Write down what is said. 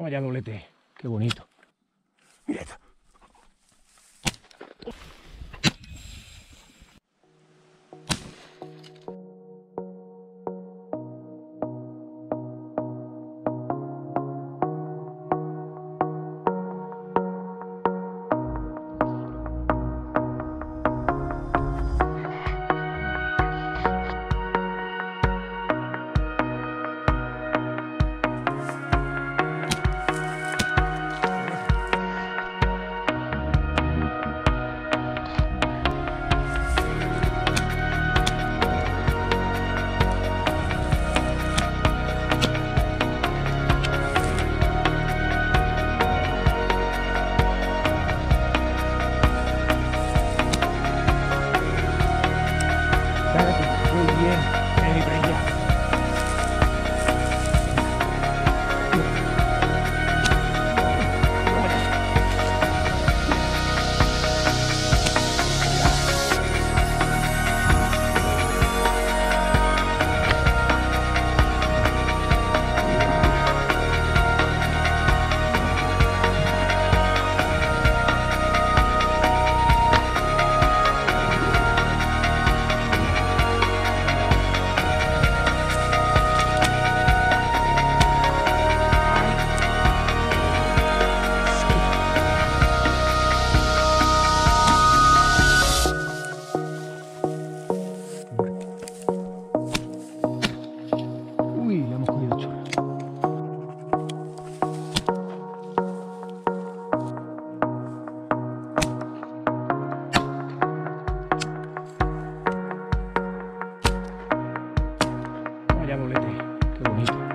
Toma ya doblete. Qué bonito. क्या बोले थे तो रोहित